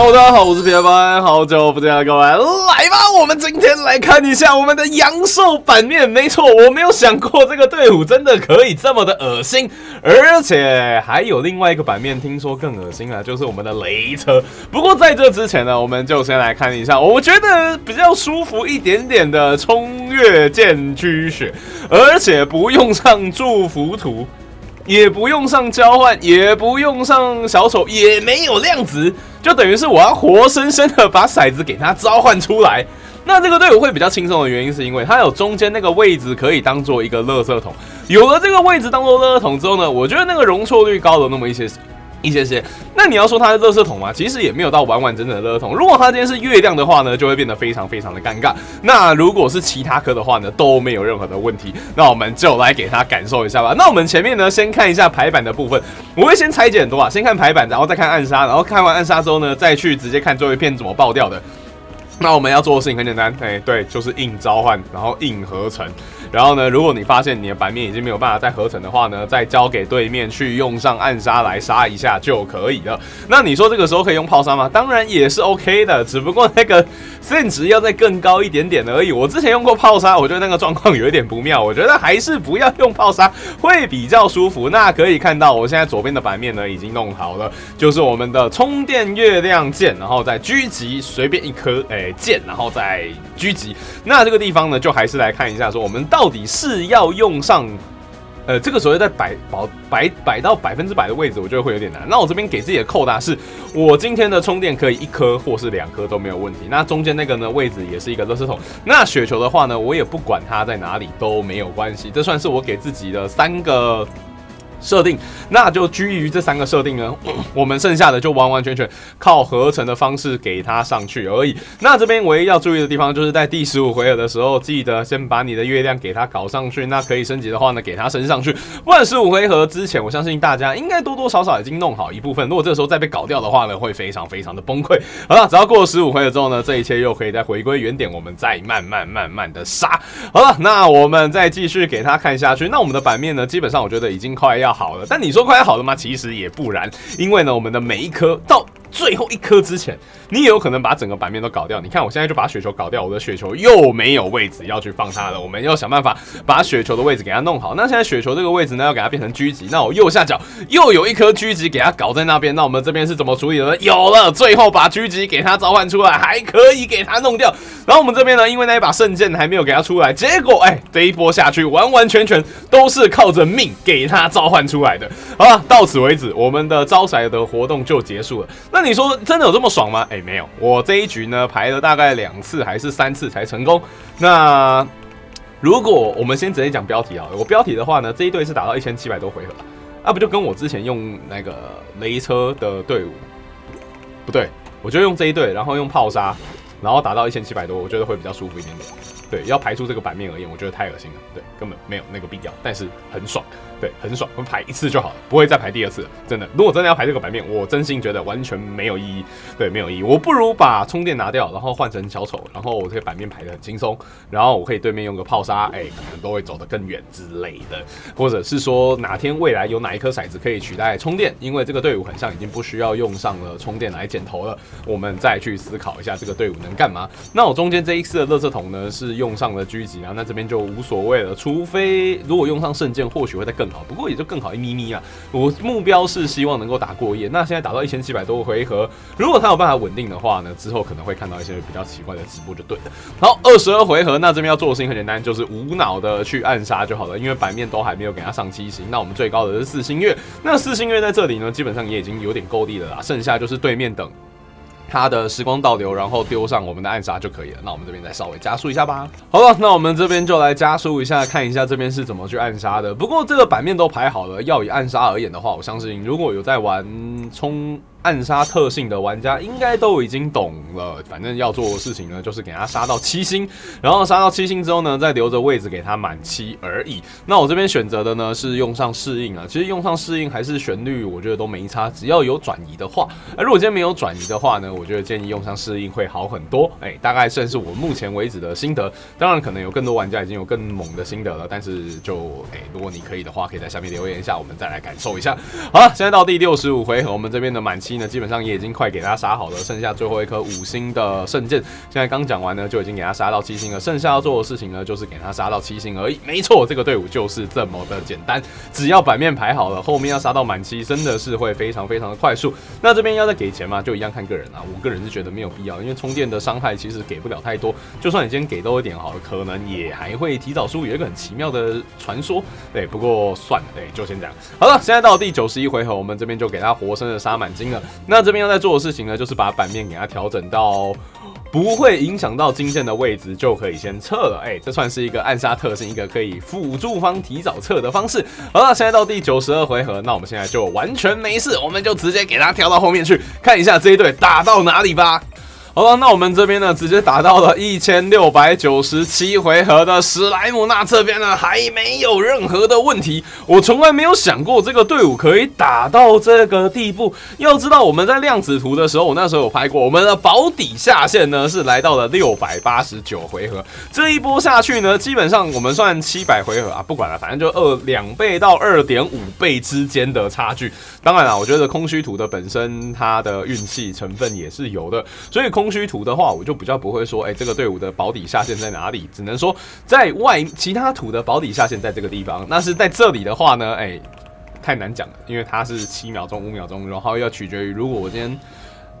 大家好，我是铁板，好久不见了，各位，来吧，我们今天来看一下我们的阳寿版面。没错，我没有想过这个队伍真的可以这么的恶心，而且还有另外一个版面，听说更恶心啊，就是我们的雷车。不过在这之前呢，我们就先来看一下，我觉得比较舒服一点点的冲越剑驱雪，而且不用上祝福图。也不用上交换，也不用上小丑，也没有量子，就等于是我要活生生的把骰子给他召唤出来。那这个队伍会比较轻松的原因，是因为它有中间那个位置可以当做一个垃圾桶。有了这个位置当做垃圾桶之后呢，我觉得那个容错率高了那么一些。一些些，那你要说它是垃圾桶吗？其实也没有到完完整整的垃圾桶。如果它今天是月亮的话呢，就会变得非常非常的尴尬。那如果是其他颗的话呢，都没有任何的问题。那我们就来给它感受一下吧。那我们前面呢，先看一下排版的部分。我会先拆解很多啊，先看排版，然后再看暗杀，然后看完暗杀之后呢，再去直接看最后一片怎么爆掉的。那我们要做的事情很简单，哎，对，就是硬召唤，然后硬合成。然后呢，如果你发现你的版面已经没有办法再合成的话呢，再交给对面去用上暗杀来杀一下就可以了。那你说这个时候可以用炮杀吗？当然也是 OK 的，只不过那个 胜值要再更高一点点而已。我之前用过炮杀，我觉得那个状况有一点不妙，我觉得还是不要用炮杀会比较舒服。那可以看到，我现在左边的版面呢已经弄好了，就是我们的充电月亮剑，然后再狙击随便一颗诶剑，然后再狙击。那这个地方呢，就还是来看一下说我们到。到底是要用上，呃，这个时候在摆保摆摆到百分之百的位置，我觉得会有点难。那我这边给自己的扣答是，我今天的充电可以一颗或是两颗都没有问题。那中间那个呢位置也是一个垃圾桶。那雪球的话呢，我也不管它在哪里都没有关系。这算是我给自己的三个。设定，那就基于这三个设定呢，我们剩下的就完完全全靠合成的方式给它上去而已。那这边唯一要注意的地方，就是在第十五回合的时候，记得先把你的月亮给它搞上去。那可以升级的话呢，给它升上去。不然十五回合之前，我相信大家应该多多少少已经弄好一部分。如果这个时候再被搞掉的话呢，会非常非常的崩溃。好了，只要过了十五回合之后呢，这一切又可以再回归原点，我们再慢慢慢慢的杀。好了，那我们再继续给它看下去。那我们的版面呢，基本上我觉得已经快要。好了，但你说快要好了吗？其实也不然，因为呢，我们的每一颗到。最后一颗之前，你也有可能把整个版面都搞掉。你看，我现在就把雪球搞掉，我的雪球又没有位置要去放它了。我们要想办法把雪球的位置给它弄好。那现在雪球这个位置呢，要给它变成狙击。那我右下角又有一颗狙击给它搞在那边。那我们这边是怎么处理的？呢？有了，最后把狙击给它召唤出来，还可以给它弄掉。然后我们这边呢，因为那一把圣剑还没有给它出来，结果哎，这一波下去，完完全全都是靠着命给它召唤出来的。好了，到此为止，我们的招财的活动就结束了。那。那你说真的有这么爽吗？哎，没有，我这一局呢排了大概两次还是三次才成功。那如果我们先直接讲标题啊，我标题的话呢，这一队是打到一千七百多回合，啊，不就跟我之前用那个雷车的队伍不对，我就用这一队，然后用炮杀，然后打到一千七百多，我觉得会比较舒服一点点。对，要排出这个版面而言，我觉得太恶心了，对，根本没有那个必要，但是很爽。对，很爽，我们排一次就好了，不会再排第二次了。真的，如果真的要排这个版面，我真心觉得完全没有意义。对，没有意义。我不如把充电拿掉，然后换成小丑，然后我这个版面排的很轻松，然后我可以对面用个炮杀，哎，可能都会走得更远之类的。或者是说哪天未来有哪一颗骰子可以取代充电，因为这个队伍很像已经不需要用上了充电来剪头了，我们再去思考一下这个队伍能干嘛。那我中间这一次的乐色桶呢是用上了狙击啊，那这边就无所谓了，除非如果用上圣剑，或许会再更。好，不过也就更好一咪咪啊！我目标是希望能够打过夜。那现在打到一千七百多个回合，如果他有办法稳定的话呢，之后可能会看到一些比较奇怪的直播就对了。好，二十二回合，那这边要做的事情很简单，就是无脑的去暗杀就好了，因为版面都还没有给他上七星。那我们最高的是四星月，那四星月在这里呢，基本上也已经有点够力了啦，剩下就是对面等。它的时光倒流，然后丢上我们的暗杀就可以了。那我们这边再稍微加速一下吧。好了，那我们这边就来加速一下，看一下这边是怎么去暗杀的。不过这个版面都排好了，要以暗杀而言的话，我相信如果有在玩冲。暗杀特性的玩家应该都已经懂了，反正要做的事情呢，就是给他杀到七星，然后杀到七星之后呢，再留着位置给他满七而已。那我这边选择的呢是用上适应啊，其实用上适应还是旋律，我觉得都没差，只要有转移的话。而如果今天没有转移的话呢，我觉得建议用上适应会好很多。哎，大概算是我目前为止的心得。当然，可能有更多玩家已经有更猛的心得了，但是就哎，如果你可以的话，可以在下面留言一下，我们再来感受一下。好了，现在到第六十五回合，我们这边的满七。七呢，基本上也已经快给他杀好了，剩下最后一颗五星的圣剑。现在刚讲完呢，就已经给他杀到七星了，剩下要做的事情呢，就是给他杀到七星而已。没错，这个队伍就是这么的简单，只要版面排好了，后面要杀到满七，真的是会非常非常的快速。那这边要再给钱吗？就一样看个人啊，我个人是觉得没有必要，因为充电的伤害其实给不了太多，就算你今天给多一点好了，可能也还会提早输，有一个很奇妙的传说。对，不过算了，对，就先这样。好了，现在到第九十一回合，我们这边就给他活生的杀满金了。那这边要在做的事情呢，就是把版面给它调整到不会影响到金线的位置，就可以先撤了。哎，这算是一个暗杀特性，一个可以辅助方提早撤的方式。好了，现在到第九十二回合，那我们现在就完全没事，我们就直接给它调到后面去，看一下这一队打到哪里吧。好了，那我们这边呢，直接打到了一千六百九十七回合的史莱姆，那这边呢还没有任何的问题。我从来没有想过这个队伍可以打到这个地步。要知道我们在量子图的时候，我那时候有拍过，我们的保底下限呢是来到了六百八十九回合。这一波下去呢，基本上我们算七百回合啊，不管了，反正就二两倍到二点五倍之间的差距。当然了，我觉得空虚图的本身它的运气成分也是有的，所以空。空虚图的话，我就比较不会说，哎，这个队伍的保底下限在哪里？只能说在外其他图的保底下限在这个地方。那是在这里的话呢，哎，太难讲了，因为它是七秒钟、五秒钟，然后要取决于如果我今天。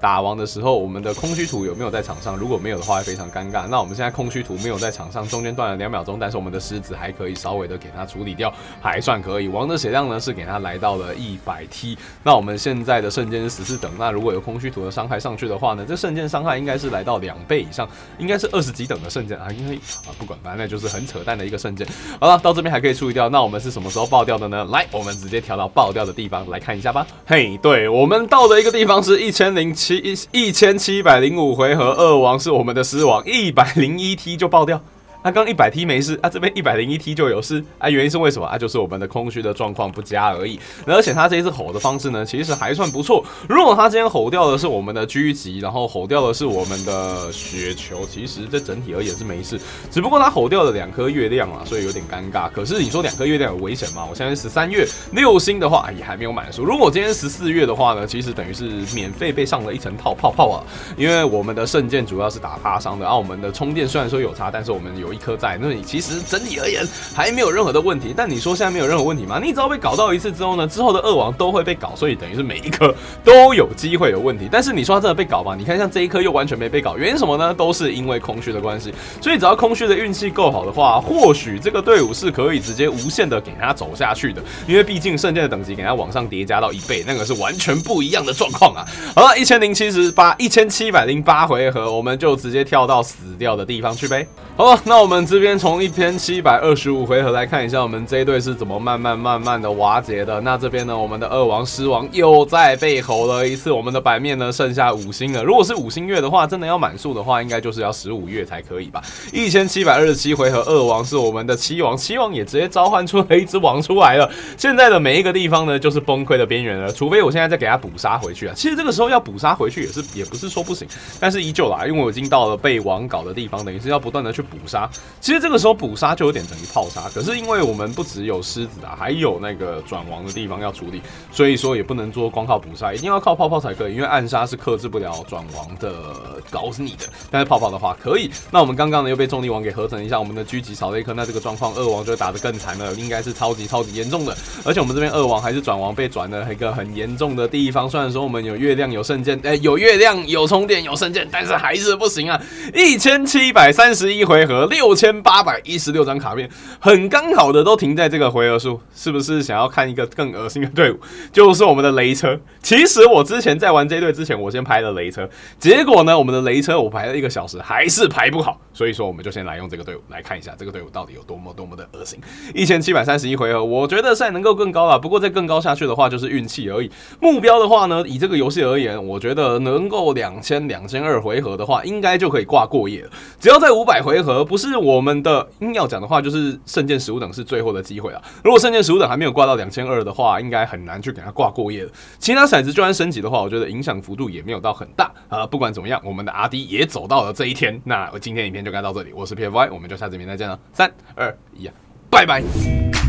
打王的时候，我们的空虚图有没有在场上？如果没有的话，会非常尴尬。那我们现在空虚图没有在场上，中间断了两秒钟，但是我们的狮子还可以稍微的给它处理掉，还算可以。王的血量呢是给它来到了一百 T。那我们现在的圣剑是十四等，那如果有空虚图的伤害上去的话呢，这圣剑伤害应该是来到两倍以上，应该是二十几等的圣剑啊。因为啊，不管，反正那就是很扯淡的一个圣剑。好了，到这边还可以处理掉。那我们是什么时候爆掉的呢？来，我们直接调到爆掉的地方来看一下吧。嘿，对我们到的一个地方是一千零七一一千。千七百零五回合，二王是我们的狮王，一百零一 T 就爆掉。那刚一百 T 没事啊，这边一百零一 T 就有事啊，原因是为什么啊？就是我们的空虚的状况不佳而已。而且他这一次吼的方式呢，其实还算不错。如果他今天吼掉的是我们的狙击，然后吼掉的是我们的雪球，其实这整体而言是没事。只不过他吼掉了两颗月亮啊，所以有点尴尬。可是你说两颗月亮有危险吗？我相信十三月六星的话也还没有满数。如果今天十四月的话呢，其实等于是免费被上了一层套泡泡啊。因为我们的圣剑主要是打趴伤的，啊我们的充电虽然说有差，但是我们有。有一颗在那里，其实整体而言还没有任何的问题。但你说现在没有任何问题吗？你只要被搞到一次之后呢，之后的二王都会被搞，所以等于是每一颗都有机会有问题。但是你说他真的被搞吗？你看像这一颗又完全没被搞，原因什么呢？都是因为空虚的关系。所以只要空虚的运气够好的话，或许这个队伍是可以直接无限的给他走下去的。因为毕竟圣剑的等级给他往上叠加到一倍，那个是完全不一样的状况啊。好了，一千零七十八，一千七百零八回合，我们就直接跳到死掉的地方去呗。好了，那那我们这边从一千七百二十五回合来看一下，我们这一队是怎么慢慢慢慢的瓦解的。那这边呢，我们的二王狮王又再被吼了一次，我们的版面呢剩下五星了。如果是五星月的话，真的要满数的话，应该就是要十五月才可以吧？一千七百二十七回合，二王是我们的七王，七王也直接召唤出了一只王出来了。现在的每一个地方呢，就是崩溃的边缘了。除非我现在再给他补杀回去啊。其实这个时候要补杀回去也是也不是说不行，但是依旧啦，因为我已经到了被王搞的地方，等于是要不断的去。补杀，其实这个时候补杀就有点等于泡杀，可是因为我们不只有狮子啊，还有那个转王的地方要处理，所以说也不能做光靠补杀，一定要靠泡泡才可以，因为暗杀是克制不了转王的搞死你的，但是泡泡的话可以。那我们刚刚呢又被重力王给合成一下，我们的狙击少了一颗，那这个状况二王就打得更惨了，应该是超级超级严重的。而且我们这边二王还是转王被转了一个很严重的地方，虽然说我们有月亮有圣剑，哎，有月亮有充电有圣剑，但是还是不行啊，一千七百三十一回。回合六千八百一十六张卡片，很刚好的都停在这个回合数，是不是想要看一个更恶心的队伍？就是我们的雷车。其实我之前在玩这队之前，我先排了雷车，结果呢，我们的雷车我排了一个小时，还是排不好。所以说，我们就先来用这个队伍来看一下这个队伍到底有多么多么的恶心。一千七百三十一回合，我觉得赛能够更高了，不过再更高下去的话，就是运气而已。目标的话呢，以这个游戏而言，我觉得能够两千两千二回合的话，应该就可以挂过夜了。只要在五百回合。不是是我们的硬要讲的话，就是圣剑十五等是最后的机会了。如果圣剑十五等还没有挂到两千二的话，应该很难去给它挂过夜了。其他骰子就算升级的话，我觉得影响幅度也没有到很大啊。不管怎么样，我们的 R D 也走到了这一天。那我今天影片就该到这里，我是 P F Y，我们就下次影片再见了。三二一，拜拜。